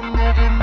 never, never.